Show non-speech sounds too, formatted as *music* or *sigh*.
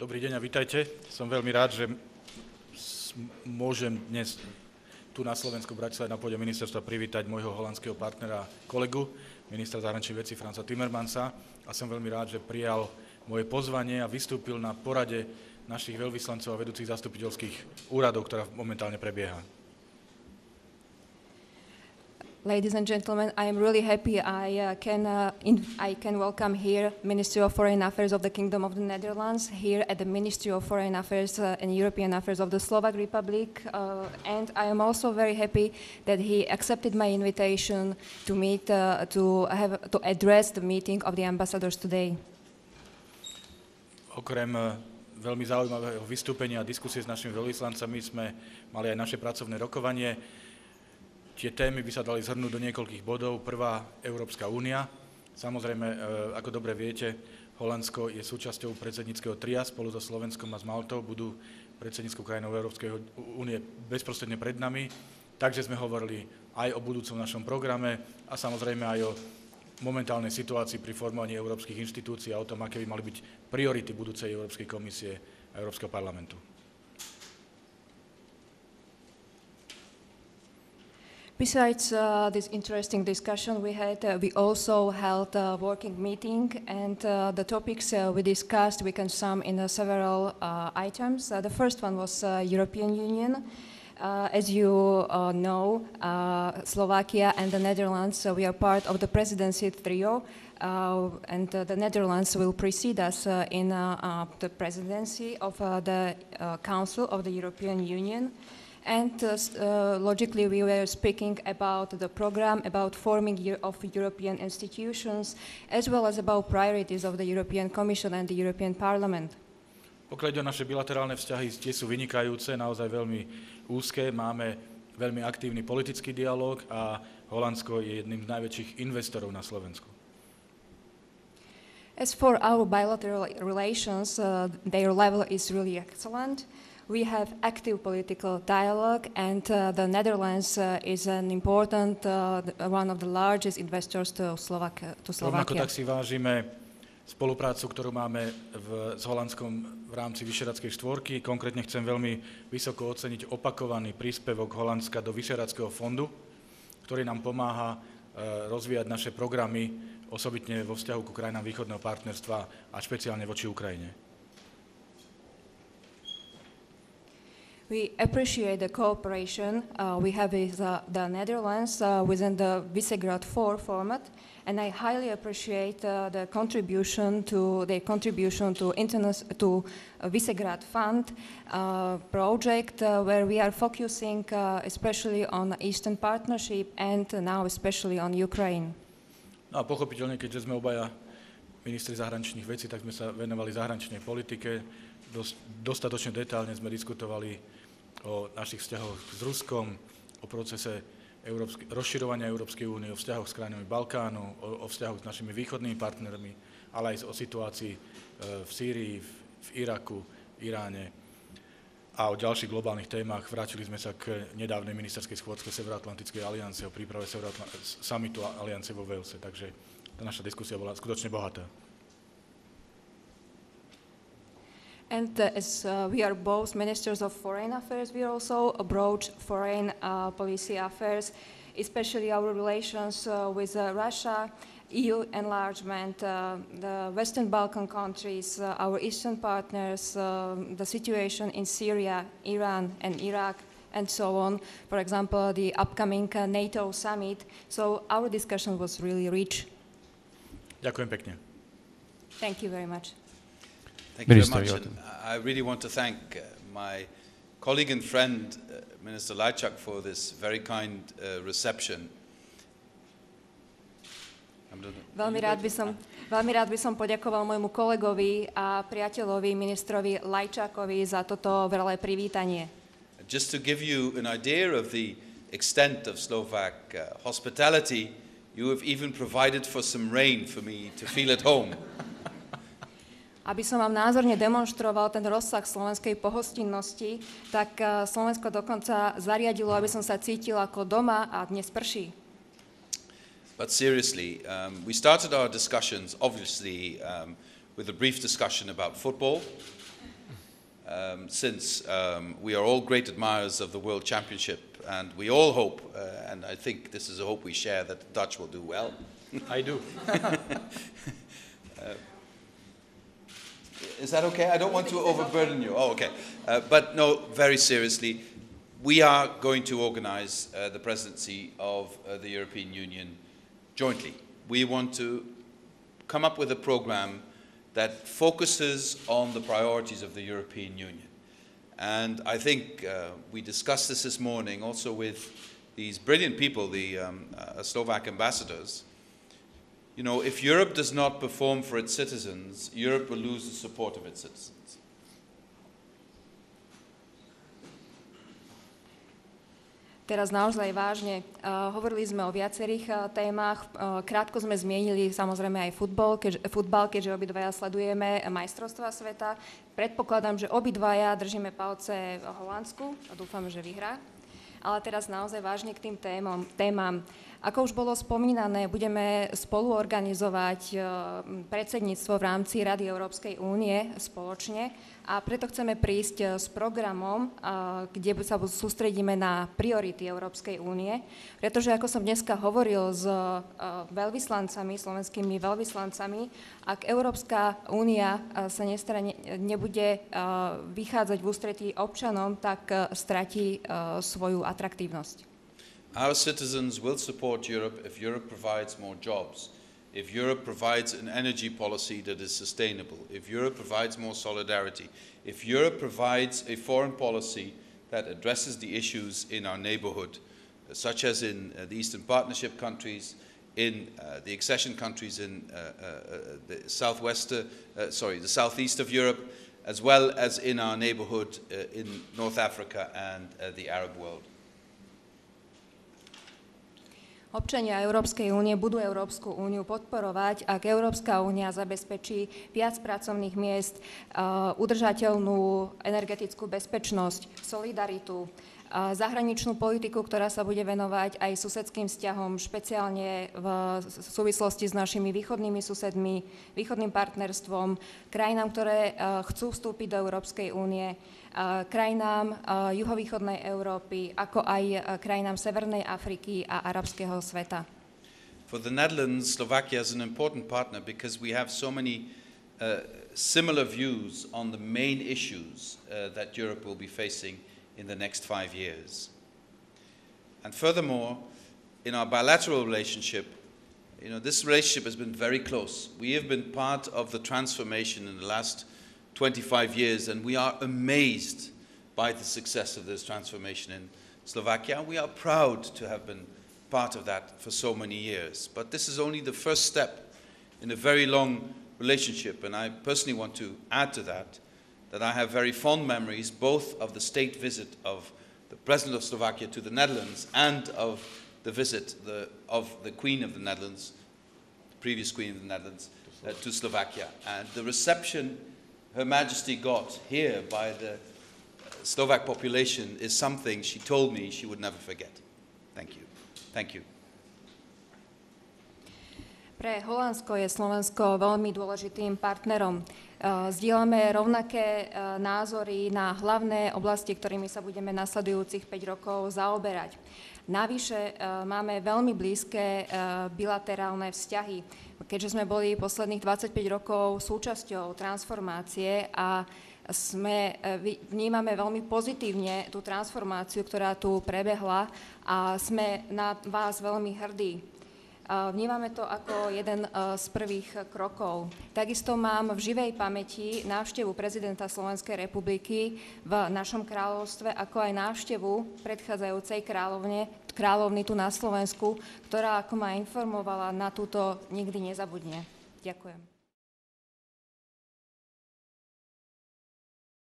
Dobrý deň a vítajte. Som veľmi rád, že môžem dnes tu na Slovensku Bratislave na pôde ministerstva privítať môjho holandského partnera, kolegu, ministra zahraničných vecí Franca Timmermansa a som veľmi rád, že prijal moje pozvanie a vystúpil na porade našich veľvyslancov a vedúcich zastupiteľských úradov, ktorá momentálne prebieha. Ladies and gentlemen, I am really happy I uh, can uh, I can welcome here Ministry of Foreign Affairs of the Kingdom of the Netherlands here at the Ministry of Foreign Affairs uh, and European Affairs of the Slovak Republic, uh, and I am also very happy that he accepted my invitation to meet uh, to have to address the meeting of the ambassadors today. Okrem uh, veľmi zaujímavého vystúpenia a diskusie s našimi veľvyslancami sme mali aj naše pracovné rokovanie. Tie témy by sa dali zhrnúť do niekoľkých bodov. Prvá, Európska únia. Samozrejme, e, ako dobre viete, Holandsko je súčasťou predsedníckého tria spolu so Slovenskom a s Maltou. Budú predsedníckou krajinou Európskej únie bezprostredne pred nami. Takže sme hovorili aj o budúcom našom programe a samozrejme aj o momentálnej situácii pri formovaní európskych inštitúcií a o tom, aké by mali byť priority budúcej Európskej komisie a Európskeho parlamentu. Besides uh, this interesting discussion we had, uh, we also held a working meeting, and uh, the topics uh, we discussed we can sum in uh, several uh, items. Uh, the first one was uh, European Union. Uh, as you know, Slovakia and the Netherlands, so we are part of the presidency trio, and the Netherlands will precede us in the presidency of the Council of the European Union. And uh, uh, logically, we were speaking about the program, about forming of European institutions, as well as about priorities of the European Commission and the European Parliament. Pokiaľ ide o naše bilaterálne vzťahy, tie sú vynikajúce, naozaj veľmi úzke. Máme veľmi aktívny politický dialog a Holandsko je jedným z najväčších investorov na Slovensku. As for our bilateral relations, uh, their level is really excellent. We have active political dialogue, and uh, the Netherlands uh, is an important, uh, one of the largest investors to, Slovak, to Slovakia. Tak si vážime spoluprácu, ktorú máme v, s Holandskom v rámci Vyšeradskej štvorky. Konkrétne chcem veľmi vysoko oceniť opakovaný príspevok Holandska do Vyšeradského fondu, ktorý nám pomáha rozvíjať naše programy, osobitne vo vzťahu ku krajinám východného partnerstva a špeciálne voči Ukrajine. We appreciate the cooperation uh, we have with uh, the Netherlands uh, within the Visegrad 4 format, and I highly appreciate uh, the contribution to the contribution to to Visegrad Fund uh, project, uh, where we are focusing especially on Eastern Partnership and now especially on Ukraine. No a pochopiteľne, keďže sme obaja ministri zahraničných vecí, tak sme sa venovali zahraničnej politike. Dosť, dostatočne detálne sme diskutovali o našich vzťahoch s Ruskom, o procese Európsky, rozširovania Európskej únie, o vzťahoch s krajinami Balkánu, o, o vzťahoch s našimi východnými partnermi, ale aj o situácii e, v Sýrii, v, v Iraku, Iráne a o ďalších globálnych témach. Vrátili sme sa k nedávnej ministerskej schôdzke Severoatlantickej aliancie o príprave samitu aliancie vo Walese, takže tá naša diskusia bola skutočne bohatá. And uh, as uh, we are both ministers of foreign affairs, we also approach foreign uh, policy affairs, especially our relations uh, with uh, Russia, EU enlargement, uh, the Western Balkan countries, our eastern partners, the situation in Syria, Iran, and Iraq, and so on. For example, the upcoming NATO summit. So our discussion was really rich. Ďakujem pekne. Thank you very much. Thank you very much. And I really want to thank uh, my colleague and friend, uh, Minister Lajczak, for this very kind uh, reception. Veľmi rád, by som, veľmi rád by som poďakoval môjmu kolegovi a priateľovi, ministrovi Lajčákovi za toto vrelé privítanie. Just to give you an idea of the extent of Slovak uh, hospitality, you have even provided for some rain for me to feel at home. Aby som vám názorne demonstroval ten rozsah slovenskej pohostinnosti, tak eh, Slovensko dokonca zariadilo, aby som sa cítil ako doma a dnes prší. But seriously, um, we started our discussions obviously um, with a brief discussion about football. um, since um, we are all great admirers of the World Championship, and we all hope, uh, and I think this is a hope we share, that the Dutch will do well. I do. *laughs* Is that okay? I don't want to overburden you. Oh, okay. Uh, but no, very seriously, we are going to organize uh, the presidency of uh, the European Union jointly. We want to come up with a program that focuses on the priorities of the European Union. And I think uh, we discussed this this morning also with these brilliant people, the um, uh, Slovak ambassadors. You know, if Europe does not perform for its citizens, Europe will lose the support of its citizens. Teraz naozaj vážne. Uh, hovorili sme o viacerých uh, témach. Uh, krátko sme zmienili samozrejme aj futbol, keďže, futbal, keďže obidvaja sledujeme majstrovstva sveta. Predpokladám, že obidvaja držíme palce Holandsku a dúfam, že vyhrá. Ale teraz naozaj vážne k tým témom, témam. Ako už bolo spomínané, budeme spolu organizovať predsedníctvo v rámci Rady Európskej únie spoločne a preto chceme prísť eh, s programom, eh, kde sa sústredíme na priority Európskej únie, pretože ako som dneska hovoril s veľvyslancami, slovenskými veľvyslancami, ak Európska únia sa nestrane, nebude vychádzať v ústretí občanom, tak stratí svoju atraktívnosť. Our citizens will support Europe if Europe provides more jobs. if Europe provides an energy policy that is sustainable, if Europe provides more solidarity, if Europe provides a foreign policy that addresses the issues in our neighborhood, such as in uh, the Eastern Partnership countries, in uh, the accession countries in uh, uh, uh the southwest, sorry, the southeast of Europe, as well as in our neighborhood in North Africa and the Arab world. Občania Európskej únie budú Európsku úniu podporovať, ak Európska únia zabezpečí viac pracovných miest, udržateľnú energetickú bezpečnosť, solidaritu, zahraničnú politiku, ktorá sa bude venovať aj susedským vzťahom, špeciálne v súvislosti s našimi východnými susedmi, východným partnerstvom, krajinám, ktoré chcú vstúpiť do Európskej únie krajinám juhovýchodnej Európy, ako aj krajinám Severnej Afriky a arabského sveta. For the Netherlands, Slovakia is an important partner because we have so many uh, similar views on the main issues uh, that Europe will be facing in the next five years. And furthermore, in our bilateral relationship, you know, this relationship has been very close. We have been part of the transformation in the last 25 years, and we are amazed by the success of this transformation in Slovakia. We are proud to have been part of that for so many years. But this is only the first step in a very long relationship, and I personally want to add to that that I have very fond memories both of the state visit of the President of Slovakia to the Netherlands and of the visit the, of the Queen of the Netherlands, the previous Queen of the Netherlands, uh, to Slovakia. And the reception Her Majesty got here by the Slovak population is something she told me she would never forget. Thank you. Thank you. Pre Holandsko je Slovensko veľmi dôležitým partnerom. Eh, zdieľame rovnaké eh, názory na hlavné oblasti, ktorými sa budeme nasledujúcich 5 rokov zaoberať. Navyše eh, máme veľmi blízke bilaterálne vzťahy keďže sme boli posledných 25 rokov súčasťou transformácie a sme, e, vnímame veľmi pozitívne tú transformáciu, ktorá tu prebehla a sme na vás veľmi hrdí. Vnímame to ako jeden e, z prvých krokov. Takisto mám v živej pamäti návštevu prezidenta Slovenskej republiky v našom kráľovstve, ako aj návštevu predchádzajúcej kráľovne, kráľovny tu na Slovensku, ktorá, ako ma informovala, na túto nikdy nezabudne. Ďakujem.